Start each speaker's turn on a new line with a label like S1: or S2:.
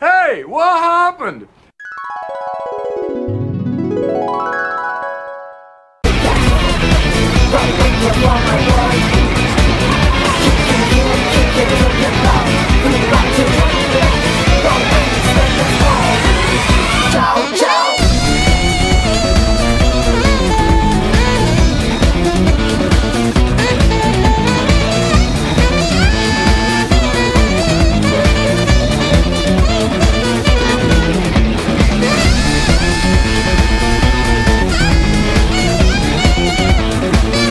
S1: Hey, what happened?
S2: Right